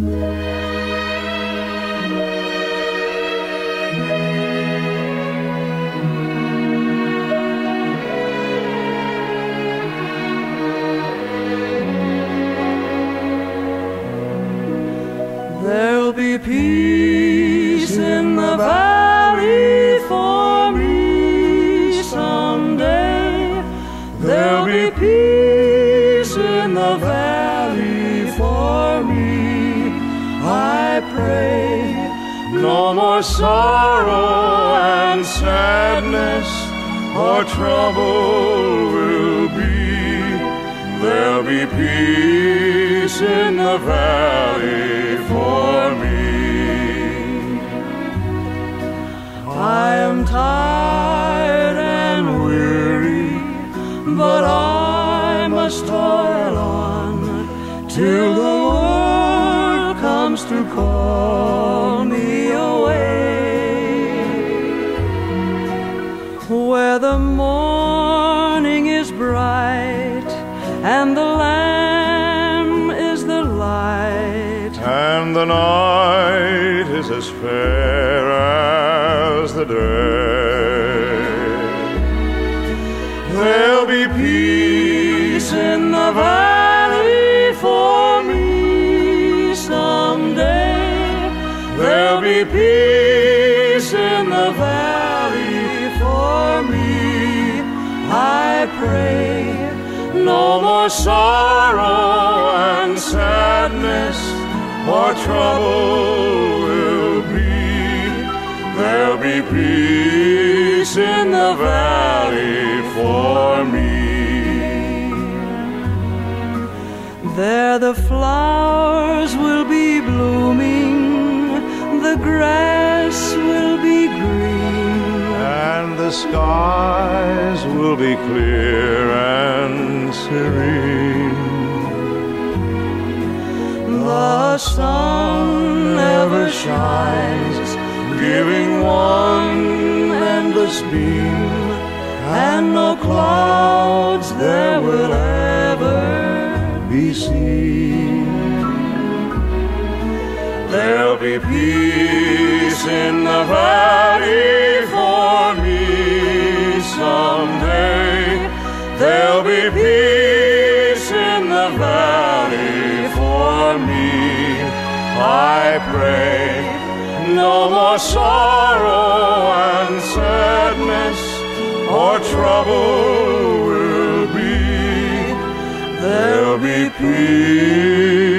There'll be peace in the valley for me someday. There'll be peace in the valley sorrow and sadness or trouble will be. There'll be peace in the valley for me. I am tired and weary, but I must toil on till the world comes to call Where the morning is bright and the Lamb is the light. and the night is as fair as the day. There'll be peace in the valley for me someday. There'll be peace I pray no more sorrow and sadness or trouble will be. There'll be peace in the valley for me. There the flowers will be blooming, the grass will the skies will be clear and serene. The sun never shines, giving one endless beam, and no clouds there will ever be seen. There'll be peace in the valley I pray no more sorrow and sadness or trouble will be. There'll be peace